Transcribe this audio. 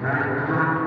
Kayla